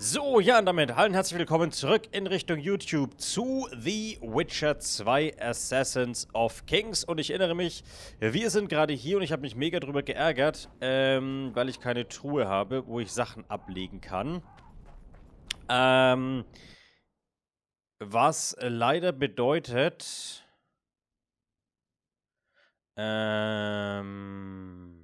So, ja, und damit hallo und herzlich willkommen zurück in Richtung YouTube zu The Witcher 2 Assassins of Kings. Und ich erinnere mich, wir sind gerade hier und ich habe mich mega drüber geärgert, ähm, weil ich keine Truhe habe, wo ich Sachen ablegen kann. Ähm, was leider bedeutet... Ähm...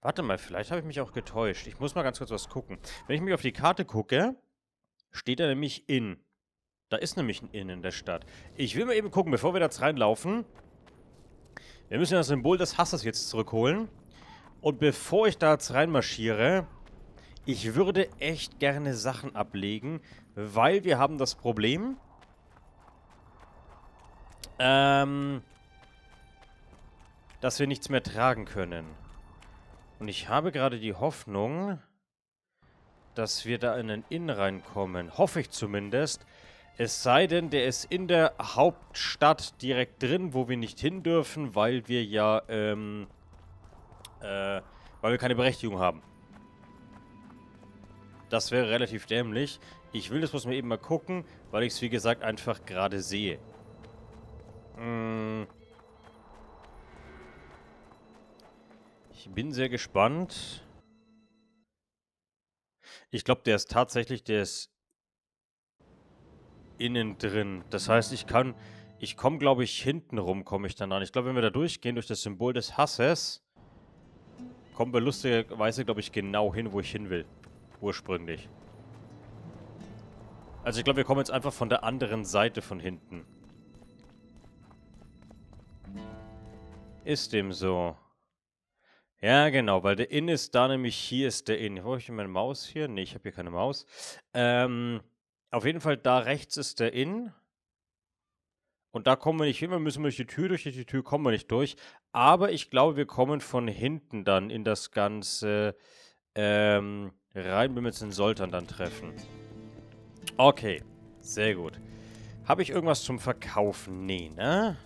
Warte mal, vielleicht habe ich mich auch getäuscht. Ich muss mal ganz kurz was gucken. Wenn ich mich auf die Karte gucke, steht da nämlich in. Da ist nämlich ein In in der Stadt. Ich will mal eben gucken, bevor wir da jetzt reinlaufen. Wir müssen das Symbol des Hasses jetzt zurückholen. Und bevor ich da jetzt reinmarschiere, ich würde echt gerne Sachen ablegen, weil wir haben das Problem, ähm, dass wir nichts mehr tragen können. Und ich habe gerade die Hoffnung, dass wir da in den Inn reinkommen. Hoffe ich zumindest. Es sei denn, der ist in der Hauptstadt direkt drin, wo wir nicht hin dürfen, weil wir ja, ähm, äh, weil wir keine Berechtigung haben. Das wäre relativ dämlich. Ich will das bloß mal eben mal gucken, weil ich es, wie gesagt, einfach gerade sehe. Hm. Bin sehr gespannt. Ich glaube, der ist tatsächlich, der ist innen drin. Das heißt, ich kann, ich komme, glaube ich, hinten rum komme ich dann an. Ich glaube, wenn wir da durchgehen, durch das Symbol des Hasses, kommen wir lustigerweise, glaube ich, genau hin, wo ich hin will. Ursprünglich. Also ich glaube, wir kommen jetzt einfach von der anderen Seite von hinten. Ist dem so. Ja, genau, weil der In ist da nämlich, hier ist der In. Wo habe ich meine Maus hier? Ne, ich habe hier keine Maus. Ähm, auf jeden Fall da rechts ist der In. Und da kommen wir nicht hin, wir müssen durch die Tür, durch die Tür kommen wir nicht durch. Aber ich glaube, wir kommen von hinten dann in das Ganze ähm, rein, wenn wir jetzt den Soltan dann treffen. Okay, sehr gut. Habe ich irgendwas zum Verkaufen? Nee, ne?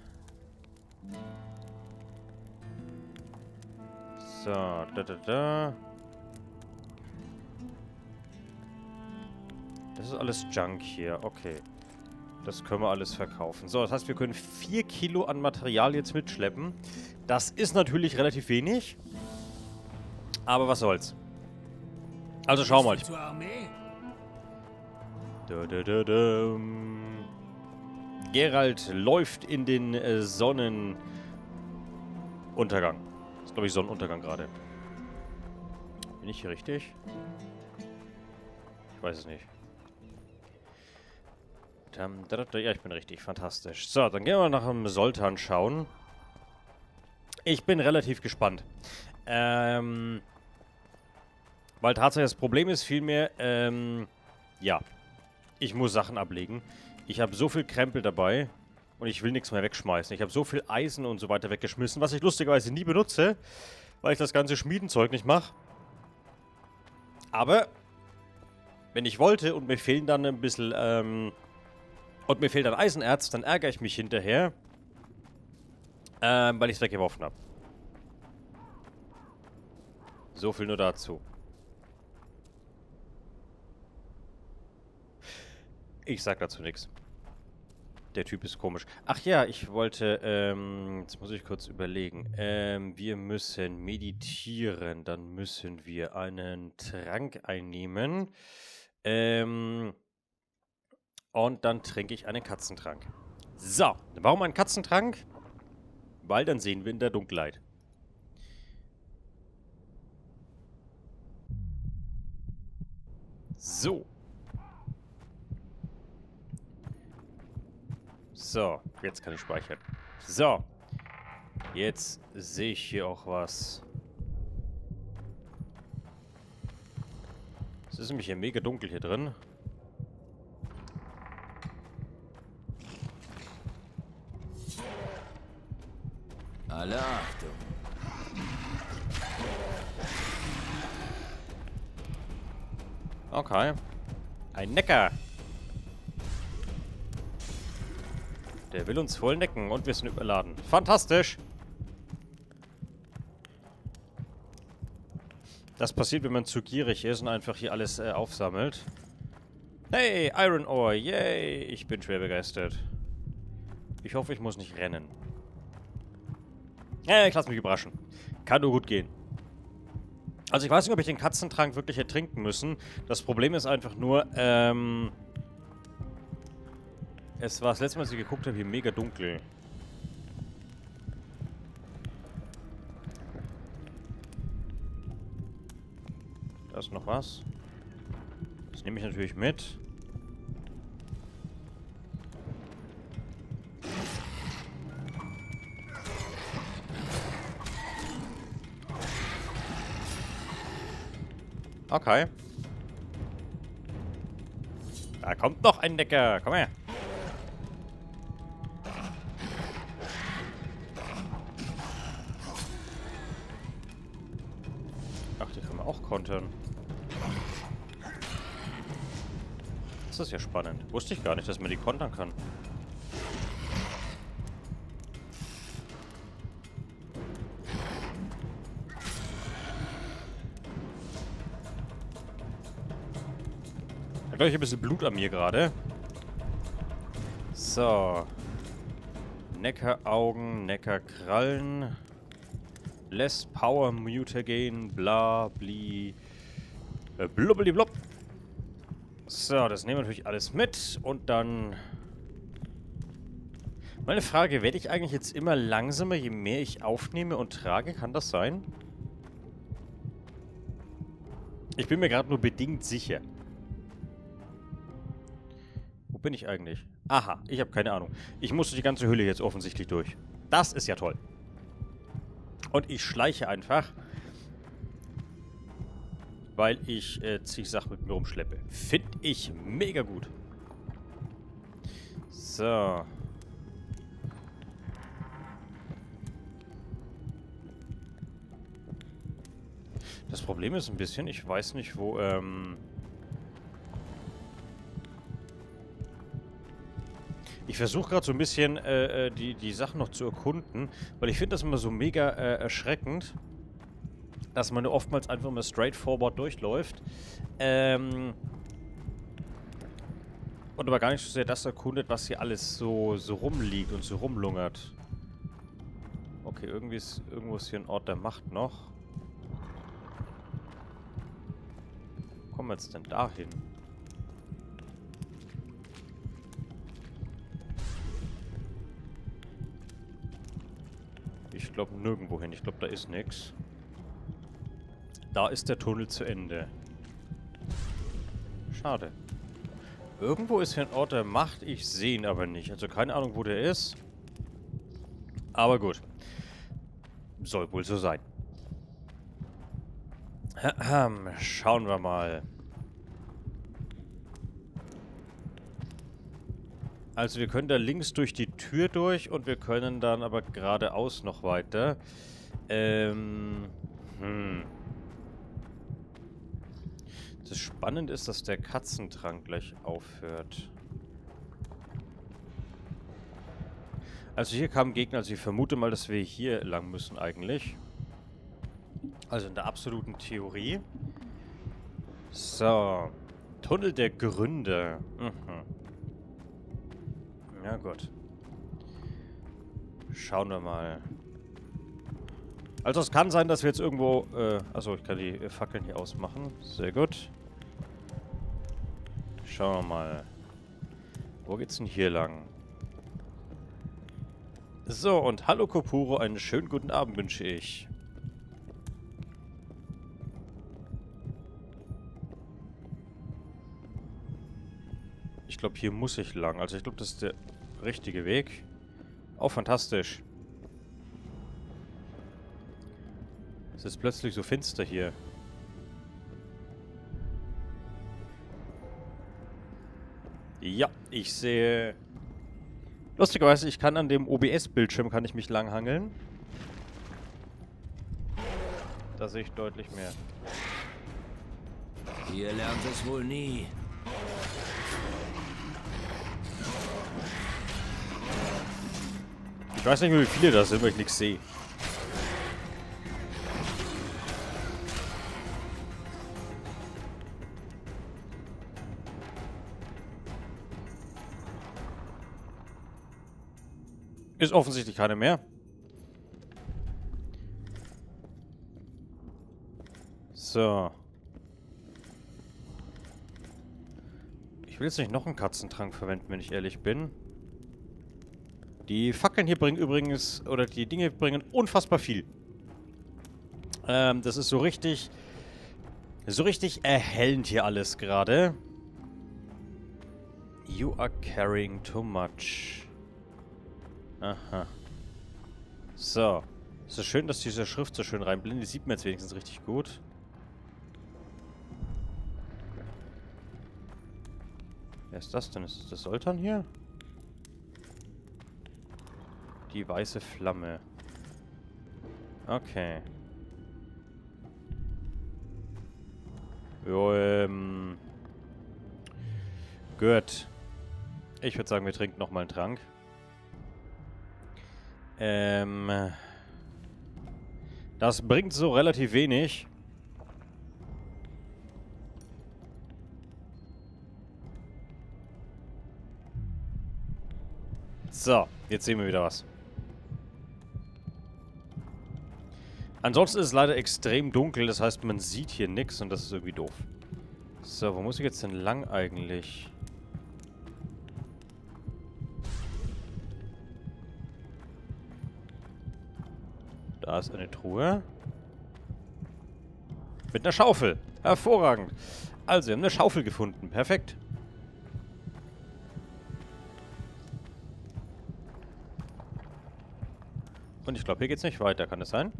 So, da, da, da. Das ist alles Junk hier. Okay. Das können wir alles verkaufen. So, das heißt, wir können 4 Kilo an Material jetzt mitschleppen. Das ist natürlich relativ wenig. Aber was soll's. Also schau mal. Da, da, da, da. Gerald läuft in den äh, Sonnenuntergang ist, glaube ich, Sonnenuntergang gerade. Bin ich hier richtig? Ich weiß es nicht. Ja, ich bin richtig. Fantastisch. So, dann gehen wir nach dem Sultan schauen. Ich bin relativ gespannt. Ähm... Weil tatsächlich das Problem ist vielmehr, ähm... Ja. Ich muss Sachen ablegen. Ich habe so viel Krempel dabei. Und ich will nichts mehr wegschmeißen. Ich habe so viel Eisen und so weiter weggeschmissen, was ich lustigerweise nie benutze, weil ich das ganze Schmiedenzeug nicht mache. Aber, wenn ich wollte und mir fehlen dann ein bisschen, ähm, und mir fehlt dann Eisenerz, dann ärgere ich mich hinterher, ähm, weil ich es weggeworfen habe. So viel nur dazu. Ich sag dazu nichts. Der Typ ist komisch. Ach ja, ich wollte, ähm, jetzt muss ich kurz überlegen. Ähm, wir müssen meditieren. Dann müssen wir einen Trank einnehmen. Ähm, und dann trinke ich einen Katzentrank. So, warum einen Katzentrank? Weil dann sehen wir in der Dunkelheit. So. So, jetzt kann ich speichern. So. Jetzt sehe ich hier auch was. Es ist nämlich hier mega dunkel hier drin. Alle Achtung. Okay. Ein Necker. Der will uns voll necken und wir sind überladen. Fantastisch! Das passiert, wenn man zu gierig ist und einfach hier alles äh, aufsammelt. Hey, Iron Ore, yay! Ich bin schwer begeistert. Ich hoffe, ich muss nicht rennen. Ja, ich lasse mich überraschen. Kann nur gut gehen. Also ich weiß nicht, ob ich den Katzentrank wirklich ertrinken müssen. Das Problem ist einfach nur, ähm... Es war das letzte Mal, als ich geguckt habe, hier mega dunkel. Da ist noch was. Das nehme ich natürlich mit. Okay. Da kommt noch ein Decker. Komm her. Wusste ich gar nicht, dass man die kontern kann. glaube ich, ein bisschen Blut an mir gerade. So. Neckaraugen, Neckarkrallen. Less Power Mutagen, bla, bli. Äh, blub. So, das nehmen wir natürlich alles mit. Und dann... Meine Frage, werde ich eigentlich jetzt immer langsamer, je mehr ich aufnehme und trage? Kann das sein? Ich bin mir gerade nur bedingt sicher bin ich eigentlich? Aha, ich habe keine Ahnung. Ich musste die ganze Hülle jetzt offensichtlich durch. Das ist ja toll. Und ich schleiche einfach, weil ich äh, zig Sachen mit mir rumschleppe. Finde ich mega gut. So. Das Problem ist ein bisschen, ich weiß nicht, wo, ähm... Ich versuche gerade so ein bisschen äh, äh, die, die Sachen noch zu erkunden, weil ich finde das immer so mega äh, erschreckend, dass man oftmals einfach immer straightforward durchläuft. Ähm, und aber gar nicht so sehr das erkundet, was hier alles so, so rumliegt und so rumlungert. Okay, irgendwie ist, irgendwo ist hier ein Ort der Macht noch. Wo kommen wir jetzt denn da hin? Ich glaube nirgendwo hin. Ich glaube, da ist nichts. Da ist der Tunnel zu Ende. Schade. Irgendwo ist hier ein Ort der Macht. Ich sehe ihn aber nicht. Also keine Ahnung, wo der ist. Aber gut. Soll wohl so sein. Schauen wir mal. Also wir können da links durch die Tür durch und wir können dann aber geradeaus noch weiter. Ähm, hm. Das Spannende ist, dass der Katzentrank gleich aufhört. Also hier kamen Gegner, also ich vermute mal, dass wir hier lang müssen eigentlich. Also in der absoluten Theorie. So. Tunnel der Gründe. Mhm. Ja, gut. Schauen wir mal. Also es kann sein, dass wir jetzt irgendwo... Äh, achso, ich kann die Fackeln hier ausmachen. Sehr gut. Schauen wir mal. Wo geht's denn hier lang? So, und hallo Kopuro, einen schönen guten Abend wünsche ich. Ich glaube, hier muss ich lang. Also ich glaube, das ist der richtige Weg. Oh, fantastisch. Es ist plötzlich so finster hier. Ja, ich sehe... Lustigerweise, ich kann an dem OBS-Bildschirm kann ich mich langhangeln. Da sehe ich deutlich mehr. Ihr lernt es wohl nie. Ich weiß nicht mehr, wie viele das sind, weil ich nichts sehe. Ist offensichtlich keine mehr. So. Ich will jetzt nicht noch einen Katzentrank verwenden, wenn ich ehrlich bin. Die Fackeln hier bringen übrigens, oder die Dinge bringen unfassbar viel. Ähm, das ist so richtig, so richtig erhellend hier alles gerade. You are carrying too much. Aha. So. Es ist schön, dass diese Schrift so schön reinblendet. Die sieht man jetzt wenigstens richtig gut. Wer ist das denn? Ist das der Sultan hier? Die weiße Flamme. Okay. Jo, ähm... Gut. Ich würde sagen, wir trinken nochmal einen Trank. Ähm... Das bringt so relativ wenig. So, jetzt sehen wir wieder was. Ansonsten ist es leider extrem dunkel, das heißt, man sieht hier nichts und das ist irgendwie doof. So, wo muss ich jetzt denn lang eigentlich? Da ist eine Truhe. Mit einer Schaufel. Hervorragend. Also, wir haben eine Schaufel gefunden. Perfekt. Und ich glaube, hier geht es nicht weiter. Kann das sein?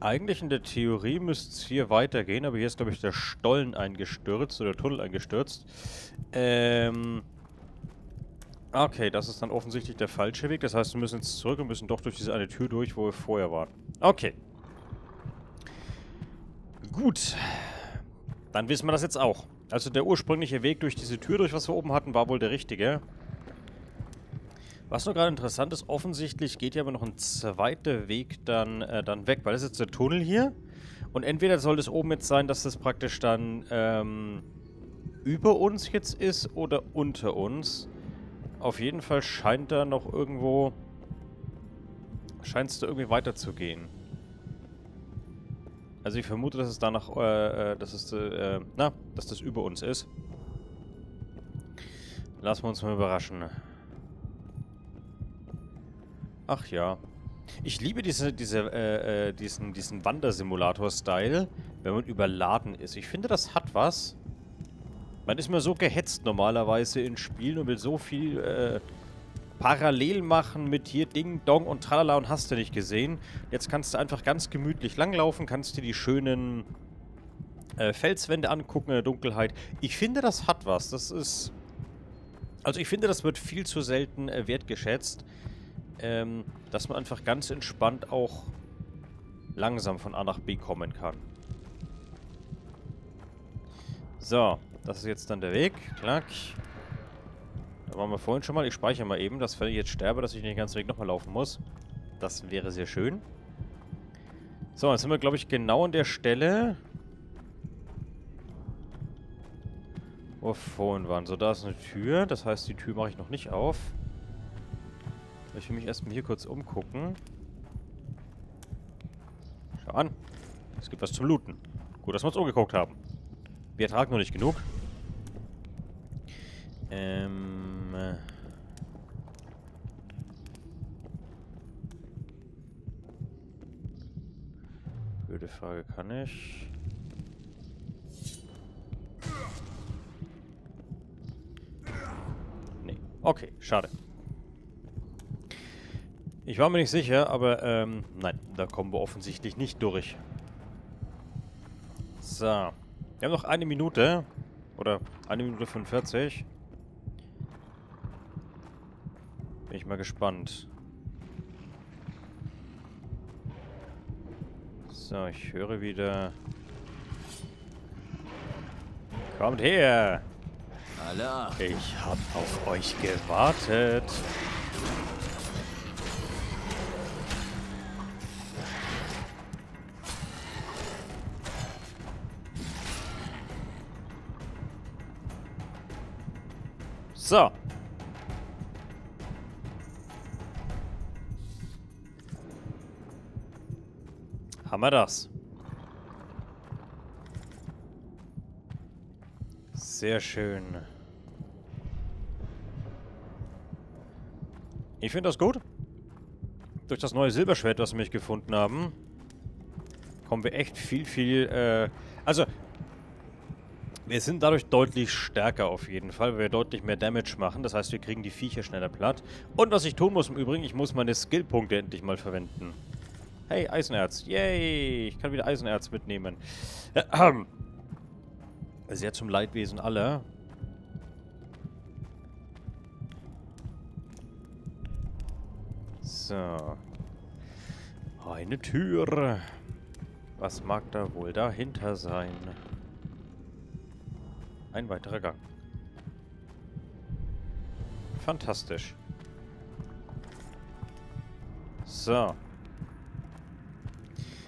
Eigentlich in der Theorie müsste es hier weitergehen, aber hier ist, glaube ich, der Stollen eingestürzt oder der Tunnel eingestürzt. Ähm. Okay, das ist dann offensichtlich der falsche Weg. Das heißt, wir müssen jetzt zurück und müssen doch durch diese eine Tür durch, wo wir vorher waren. Okay. Gut. Dann wissen wir das jetzt auch. Also der ursprüngliche Weg durch diese Tür, durch was wir oben hatten, war wohl der richtige. Was nur gerade interessant ist, offensichtlich geht ja aber noch ein zweiter Weg dann, äh, dann weg, weil das ist jetzt der Tunnel hier. Und entweder soll das oben jetzt sein, dass das praktisch dann ähm, über uns jetzt ist oder unter uns. Auf jeden Fall scheint da noch irgendwo... Scheint es da irgendwie weiterzugehen. Also ich vermute, dass es danach, äh, äh, dass es, äh, na, dass das über uns ist. Lassen wir uns mal überraschen. Ach ja. Ich liebe diese, diese, äh, äh, diesen, diesen Wandersimulator-Style, wenn man überladen ist. Ich finde, das hat was. Man ist immer so gehetzt normalerweise in Spielen und will so viel äh, parallel machen mit hier Ding, Dong und Tralala und hast du nicht gesehen. Jetzt kannst du einfach ganz gemütlich langlaufen, kannst dir die schönen äh, Felswände angucken in der Dunkelheit. Ich finde, das hat was. Das ist... Also ich finde, das wird viel zu selten äh, wertgeschätzt ähm, dass man einfach ganz entspannt auch langsam von A nach B kommen kann. So, das ist jetzt dann der Weg. Klack. Da waren wir vorhin schon mal. Ich speichere mal eben, dass wenn ich jetzt sterbe, dass ich nicht den ganzen Weg nochmal laufen muss. Das wäre sehr schön. So, jetzt sind wir, glaube ich, genau an der Stelle, wo wir vorhin waren. So, da ist eine Tür. Das heißt, die Tür mache ich noch nicht auf. Ich will mich erstmal hier kurz umgucken. Schau an. Es gibt was zum Looten. Gut, dass wir uns umgeguckt haben. Wir ertragen noch nicht genug. Ähm... Äh. Blöde Frage, kann ich... Nee. Okay, schade. Ich war mir nicht sicher, aber ähm, nein, da kommen wir offensichtlich nicht durch. So. Wir haben noch eine Minute. Oder eine Minute 45. Bin ich mal gespannt. So, ich höre wieder... Kommt her! Allah. Ich hab auf euch gewartet. So. Haben wir das. Sehr schön. Ich finde das gut. Durch das neue Silberschwert, das wir mich gefunden haben, kommen wir echt viel, viel... Äh, also, wir sind dadurch deutlich stärker auf jeden Fall, weil wir deutlich mehr Damage machen. Das heißt, wir kriegen die Viecher schneller platt. Und was ich tun muss im Übrigen, ich muss meine Skillpunkte endlich mal verwenden. Hey, Eisenerz. Yay! Ich kann wieder Eisenerz mitnehmen. Sehr zum Leidwesen aller. So. Eine Tür. Was mag da wohl dahinter sein? Ein weiterer Gang. Fantastisch. So.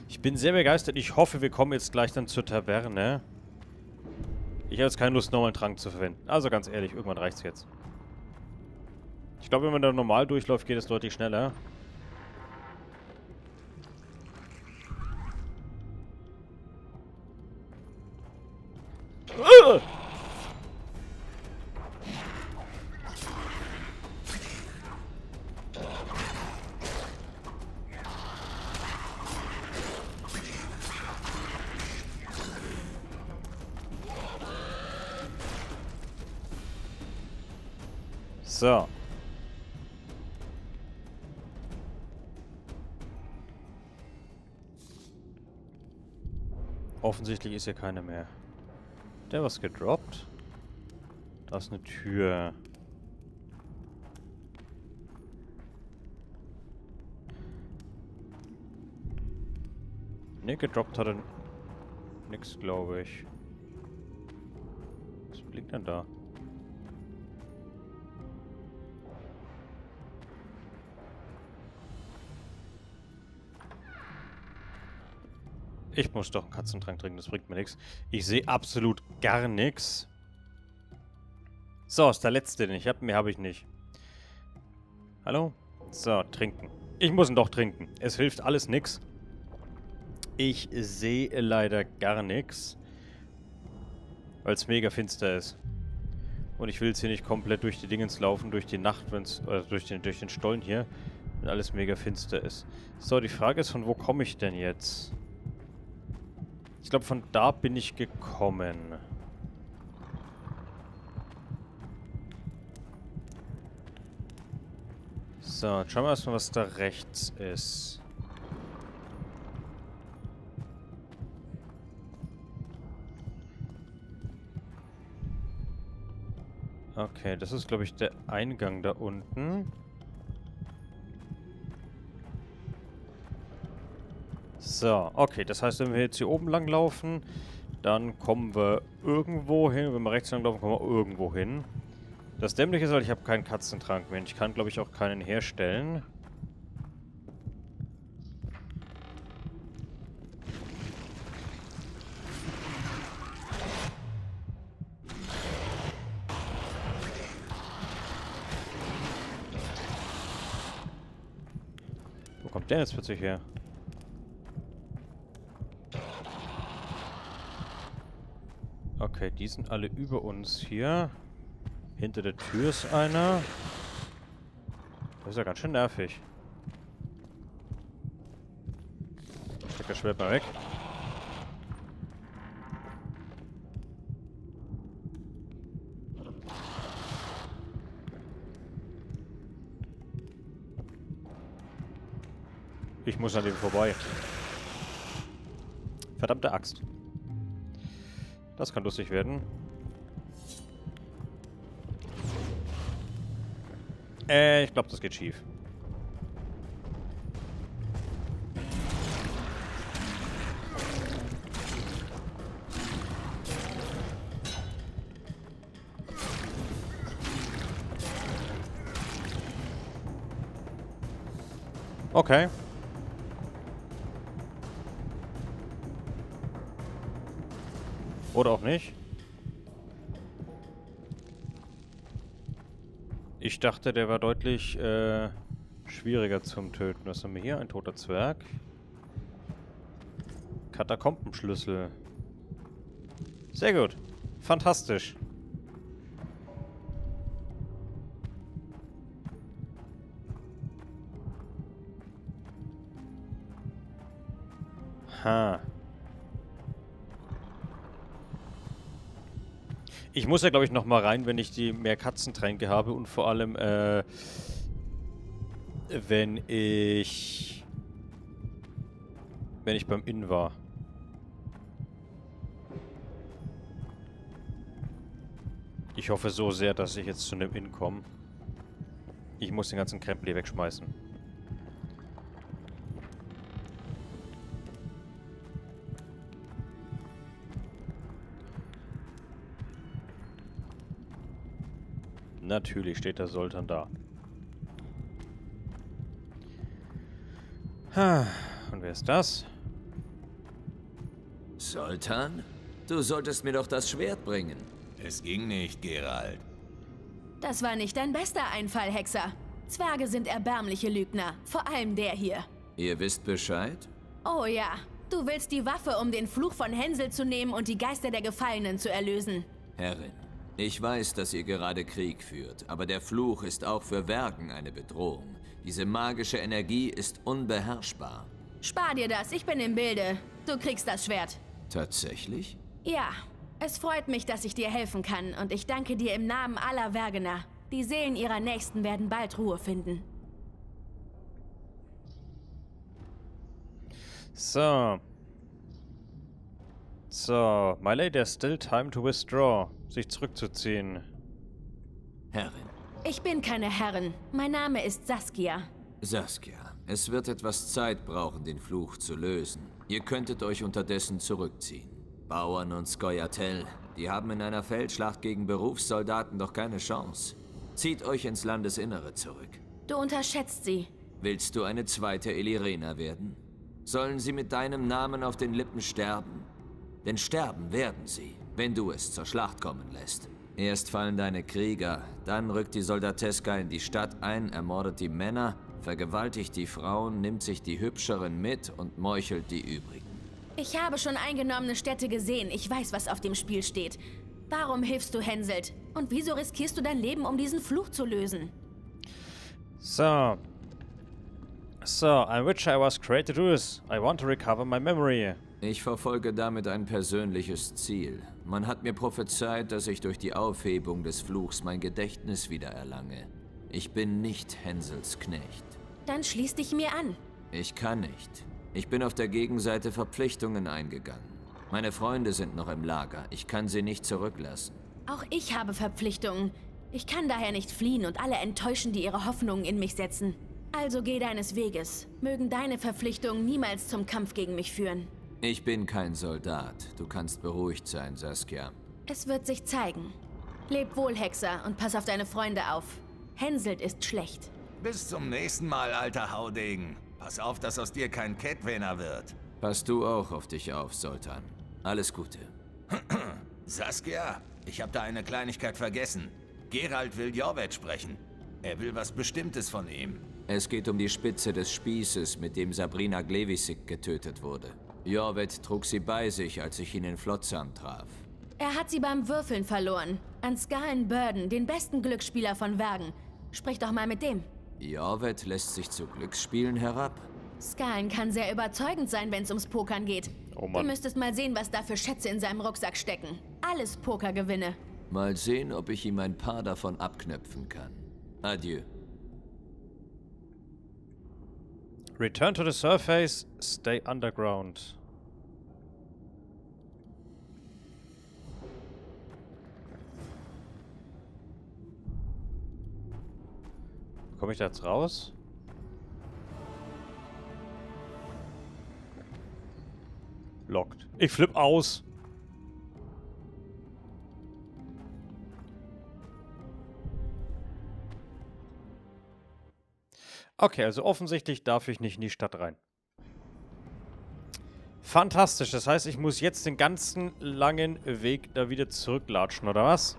Ich bin sehr begeistert. Ich hoffe, wir kommen jetzt gleich dann zur Taverne. Ich habe jetzt keine Lust, nochmal einen Trank zu verwenden. Also ganz ehrlich, irgendwann reicht es jetzt. Ich glaube, wenn man da normal durchläuft, geht es deutlich schneller. Offensichtlich ist hier keine mehr. Der was gedroppt? Da ist eine Tür. Ne, gedroppt hat er nix, glaube ich. Was blinkt denn da? Ich muss doch einen Katzentrank trinken, das bringt mir nichts. Ich sehe absolut gar nichts. So, ist der letzte, den ich habe. Mehr habe ich nicht. Hallo? So, trinken. Ich muss ihn doch trinken. Es hilft alles nichts. Ich sehe leider gar nichts. Weil es mega finster ist. Und ich will jetzt hier nicht komplett durch die Dingens laufen, durch die Nacht, wenn's, äh, durch den, durch den Stollen hier, wenn alles mega finster ist. So, die Frage ist, von wo komme ich denn jetzt? Ich glaube, von da bin ich gekommen. So, schauen wir erstmal, was da rechts ist. Okay, das ist, glaube ich, der Eingang da unten. So, okay, das heißt, wenn wir jetzt hier oben lang laufen, dann kommen wir irgendwo hin. Wenn wir rechts lang laufen, kommen wir irgendwo hin. Das Dämliche ist, weil ich habe keinen Katzentrank mehr. Ich kann, glaube ich, auch keinen herstellen. Wo kommt der jetzt plötzlich her? Okay, die sind alle über uns hier. Hinter der Tür ist einer. Das ist ja ganz schön nervig. Steck das Schwert mal weg. Ich muss an dem vorbei. Verdammte Axt. Das kann lustig werden. Äh, ich glaube, das geht schief. Okay. Oder auch nicht. Ich dachte, der war deutlich äh, schwieriger zum Töten. Was haben wir hier? Ein toter Zwerg. Katakombenschlüssel. Sehr gut. Fantastisch. Ha. Ich muss ja, glaube ich, noch mal rein, wenn ich die mehr Katzentränke habe und vor allem, äh, wenn ich, wenn ich beim Inn war. Ich hoffe so sehr, dass ich jetzt zu einem Inn komme. Ich muss den ganzen Krempel wegschmeißen. Natürlich steht der Sultan da. Und wer ist das? Sultan? Du solltest mir doch das Schwert bringen. Es ging nicht, Gerald. Das war nicht dein bester Einfall, Hexer. Zwerge sind erbärmliche Lügner, vor allem der hier. Ihr wisst Bescheid? Oh ja, du willst die Waffe, um den Fluch von Hänsel zu nehmen und die Geister der Gefallenen zu erlösen. Herrin, ich weiß, dass ihr gerade Krieg führt, aber der Fluch ist auch für Wergen eine Bedrohung. Diese magische Energie ist unbeherrschbar. Spar dir das, ich bin im Bilde. Du kriegst das Schwert. Tatsächlich? Ja, es freut mich, dass ich dir helfen kann und ich danke dir im Namen aller Wergener. Die Seelen ihrer Nächsten werden bald Ruhe finden. So. So, my lady, there's still time to withdraw. Sich zurückzuziehen. Herrin. Ich bin keine Herrin. Mein Name ist Saskia. Saskia, es wird etwas Zeit brauchen, den Fluch zu lösen. Ihr könntet euch unterdessen zurückziehen. Bauern und Skoyatel, die haben in einer Feldschlacht gegen Berufssoldaten doch keine Chance. Zieht euch ins Landesinnere zurück. Du unterschätzt sie. Willst du eine zweite Elirena werden? Sollen sie mit deinem Namen auf den Lippen sterben? Denn sterben werden sie, wenn du es zur Schlacht kommen lässt. Erst fallen deine Krieger, dann rückt die Soldateska in die Stadt ein, ermordet die Männer, vergewaltigt die Frauen, nimmt sich die Hübscheren mit und meuchelt die übrigen. Ich habe schon eingenommene Städte gesehen. Ich weiß, was auf dem Spiel steht. Warum hilfst du Henselt? Und wieso riskierst du dein Leben, um diesen Fluch zu lösen? So. So, I'm which I was created to do this. I want to recover my memory. Ich verfolge damit ein persönliches Ziel. Man hat mir prophezeit, dass ich durch die Aufhebung des Fluchs mein Gedächtnis wiedererlange. Ich bin nicht Hänsels Knecht. Dann schließ dich mir an. Ich kann nicht. Ich bin auf der Gegenseite Verpflichtungen eingegangen. Meine Freunde sind noch im Lager. Ich kann sie nicht zurücklassen. Auch ich habe Verpflichtungen. Ich kann daher nicht fliehen und alle enttäuschen, die ihre Hoffnungen in mich setzen. Also geh deines Weges. Mögen deine Verpflichtungen niemals zum Kampf gegen mich führen. Ich bin kein Soldat. Du kannst beruhigt sein, Saskia. Es wird sich zeigen. Leb wohl, Hexer, und pass auf deine Freunde auf. Hänselt ist schlecht. Bis zum nächsten Mal, alter Haudegen. Pass auf, dass aus dir kein Kettwener wird. Pass du auch auf dich auf, Sultan. Alles Gute. Saskia, ich habe da eine Kleinigkeit vergessen. Gerald will Jorvet sprechen. Er will was Bestimmtes von ihm. Es geht um die Spitze des Spießes, mit dem Sabrina Glewisik getötet wurde. Jorvet trug sie bei sich, als ich ihn in Flotsam traf. Er hat sie beim Würfeln verloren. An Skalen Burden, den besten Glücksspieler von Wergen. Sprich doch mal mit dem. Jorvet lässt sich zu Glücksspielen herab. Skalen kann sehr überzeugend sein, wenn es ums Pokern geht. Oh Du Mann. müsstest mal sehen, was da für Schätze in seinem Rucksack stecken. Alles Pokergewinne. Mal sehen, ob ich ihm ein paar davon abknöpfen kann. Adieu. Return to the surface, stay underground. Komme ich da jetzt raus? Lockt. Ich flipp aus. Okay, also offensichtlich darf ich nicht in die Stadt rein. Fantastisch, das heißt, ich muss jetzt den ganzen langen Weg da wieder zurücklatschen, oder was?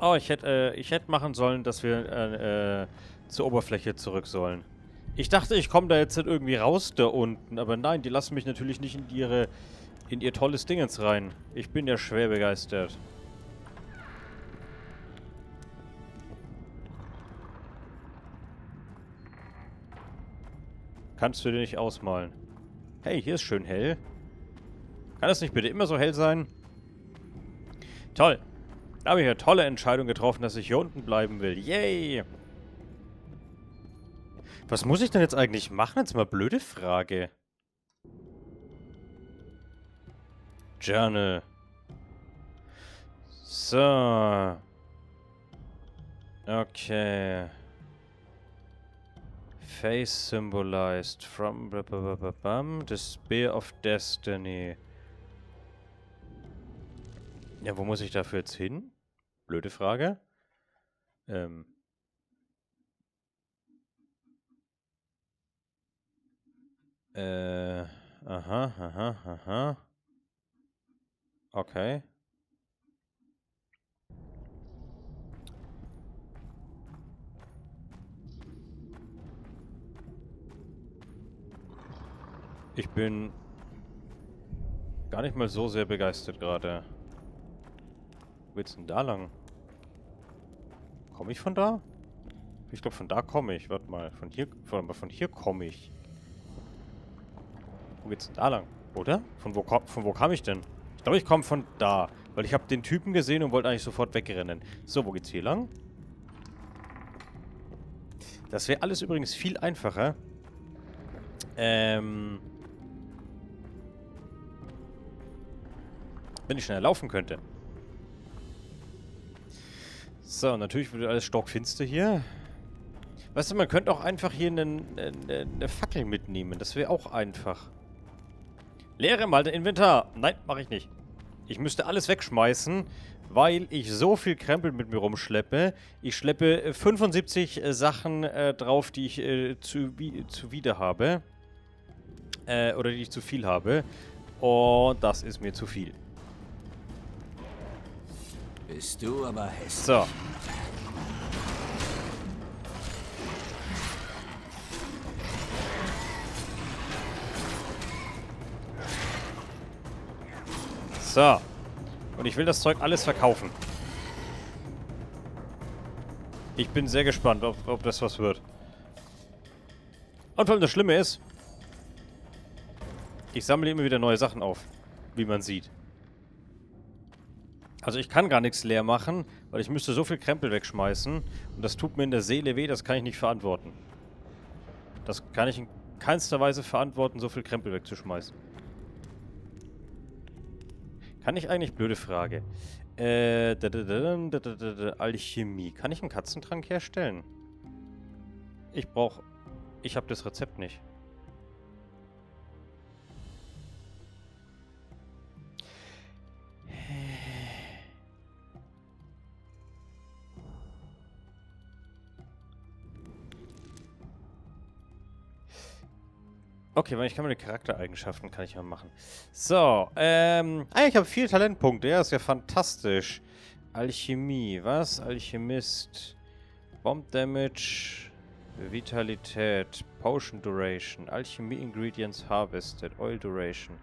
Oh, ich hätte äh, ich machen sollen, dass wir äh, äh, zur Oberfläche zurück sollen. Ich dachte, ich komme da jetzt irgendwie raus da unten, aber nein, die lassen mich natürlich nicht in ihre in ihr tolles Dingens rein. Ich bin ja schwer begeistert. Kannst du dir nicht ausmalen. Hey, hier ist schön hell. Kann das nicht bitte immer so hell sein? Toll. Da habe ich eine tolle Entscheidung getroffen, dass ich hier unten bleiben will. Yay! Was muss ich denn jetzt eigentlich machen? Jetzt mal blöde Frage. Journal. So. Okay. Face symbolized from the Spear of Destiny. Ja, wo muss ich dafür jetzt hin? Blöde Frage. Ähm. Äh, aha, aha, aha. Okay. Ich bin gar nicht mal so sehr begeistert gerade. Wo geht's denn da lang? Komme ich von da? Ich glaube, von da komme ich. Warte mal. Von hier, von, von hier komme ich. Wo geht's denn da lang? Oder? Von wo, von wo kam ich denn? Ich glaube, ich komme von da. Weil ich habe den Typen gesehen und wollte eigentlich sofort wegrennen. So, wo geht's hier lang? Das wäre alles übrigens viel einfacher. Ähm... Wenn ich schneller laufen könnte. So, natürlich wird alles stockfinster hier. Weißt du, man könnte auch einfach hier eine, eine, eine Fackel mitnehmen. Das wäre auch einfach. Leere mal dein Inventar. Nein, mache ich nicht. Ich müsste alles wegschmeißen, weil ich so viel Krempel mit mir rumschleppe. Ich schleppe 75 äh, Sachen äh, drauf, die ich äh, zu, wie, zuwider habe. Äh, oder die ich zu viel habe. Und das ist mir zu viel. Bist du aber hässlich. So. So. Und ich will das Zeug alles verkaufen. Ich bin sehr gespannt, ob, ob das was wird. Und vor allem das Schlimme ist, ich sammle immer wieder neue Sachen auf, wie man sieht. Also ich kann gar nichts leer machen, weil ich müsste so viel Krempel wegschmeißen. Und das tut mir in der Seele weh, das kann ich nicht verantworten. Das kann ich in keinster Weise verantworten, so viel Krempel wegzuschmeißen. Kann ich eigentlich, blöde Frage. Äh, Alchemie. Kann ich einen Katzentrank herstellen? Ich brauche... Ich habe das Rezept nicht. Okay, weil ich kann meine Charaktereigenschaften kann ich mal machen. So, ähm... Ah, ich habe vier Talentpunkte. Ja, ist ja fantastisch. Alchemie, was? Alchemist. Bomb Damage. Vitalität. Potion Duration. Alchemie Ingredients Harvested. Oil Duration.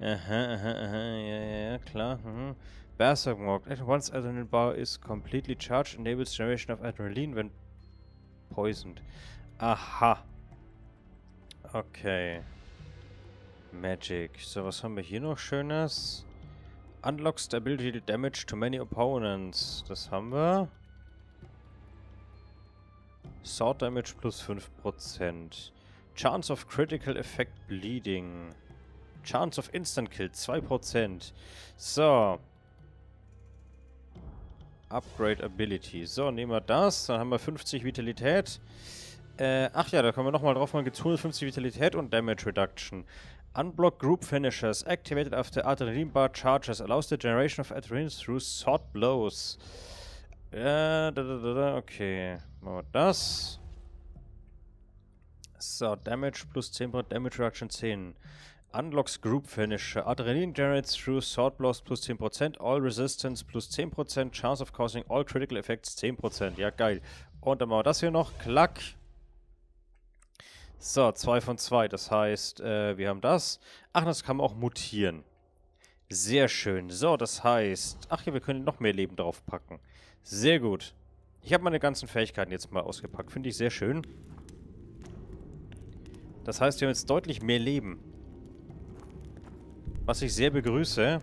Aha, aha, aha. Ja, ja, ja, klar. Mhm. Berserk Walk. Once Adrenaline Bar is completely charged, enables generation of Adrenaline when poisoned. Aha. Okay. Magic. So, was haben wir hier noch Schönes? Unlock Stability Damage to many opponents. Das haben wir. Sword Damage plus 5%. Chance of Critical Effect Bleeding. Chance of Instant Kill 2%. So. Upgrade Ability. So, nehmen wir das. Dann haben wir 50 Vitalität. Äh, ach ja, da kommen wir nochmal drauf. Man gibt 150 Vitalität und Damage Reduction. Unblock Group Finishers. Activated after Adrenaline Bar Charges. Allows the generation of Adrenaline through Sword Blows. Ja, da, da, da, da, okay. Machen wir das. So, Damage plus 10%, Damage Reduction 10. Unlocks Group Finisher. Adrenalin generates through Sword Blows plus 10%, All Resistance plus 10%, Chance of causing all critical effects 10%. Ja, geil. Und dann machen wir das hier noch. Klack. So, 2 von 2. Das heißt, äh, wir haben das. Ach, das kann man auch mutieren. Sehr schön. So, das heißt... Ach ja, wir können noch mehr Leben draufpacken. Sehr gut. Ich habe meine ganzen Fähigkeiten jetzt mal ausgepackt. Finde ich sehr schön. Das heißt, wir haben jetzt deutlich mehr Leben. Was ich sehr begrüße.